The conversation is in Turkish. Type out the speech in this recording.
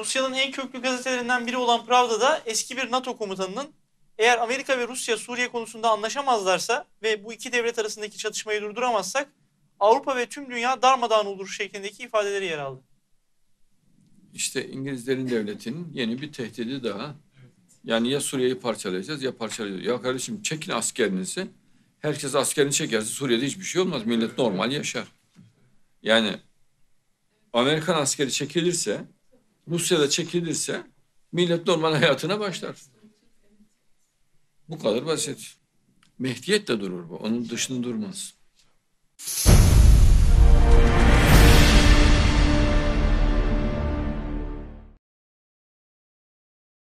Rusya'nın en köklü gazetelerinden biri olan Pravda'da eski bir NATO komutanının eğer Amerika ve Rusya Suriye konusunda anlaşamazlarsa ve bu iki devlet arasındaki çatışmayı durduramazsak Avrupa ve tüm dünya darmadağın olur şeklindeki ifadeleri yer aldı. İşte İngilizlerin devletinin yeni bir tehdidi daha. Yani ya Suriye'yi parçalayacağız ya parçalayacağız. Ya kardeşim çekin askerinizi. Herkes askerini çekerse Suriye'de hiçbir şey olmaz. Millet normal yaşar. Yani Amerikan askeri çekilirse, Rusya'da çekilirse millet normal hayatına başlar. Bu kadar basit. Mehdiyet de durur bu. Onun dışında durmaz.